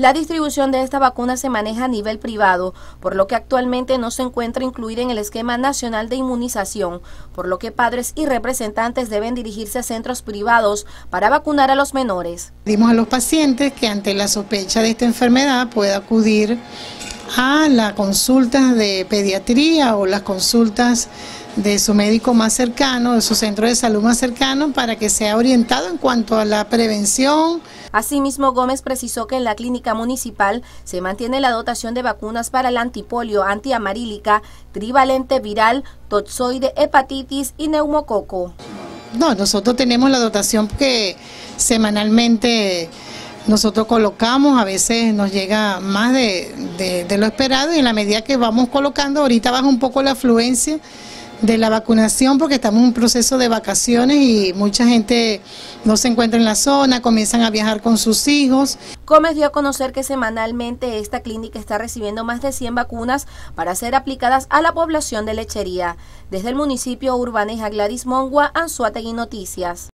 La distribución de esta vacuna se maneja a nivel privado, por lo que actualmente no se encuentra incluida en el esquema nacional de inmunización, por lo que padres y representantes deben dirigirse a centros privados para vacunar a los menores. Dimos a los pacientes que ante la sospecha de esta enfermedad pueda acudir a la consulta de pediatría o las consultas de su médico más cercano, de su centro de salud más cercano, para que sea orientado en cuanto a la prevención. Asimismo, Gómez precisó que en la clínica municipal se mantiene la dotación de vacunas para el antipolio, antiamarílica, trivalente viral, toxoide, hepatitis y neumococo. No, nosotros tenemos la dotación que semanalmente nosotros colocamos, a veces nos llega más de, lo esperado y en la medida que vamos colocando, ahorita baja un poco la afluencia de la vacunación porque estamos en un proceso de vacaciones y mucha gente no se encuentra en la zona, comienzan a viajar con sus hijos. Gómez dio a conocer que semanalmente esta clínica está recibiendo más de 100 vacunas para ser aplicadas a la población de lechería. Desde el municipio Urbaneja Gladys Mongua, Anzuategui Noticias.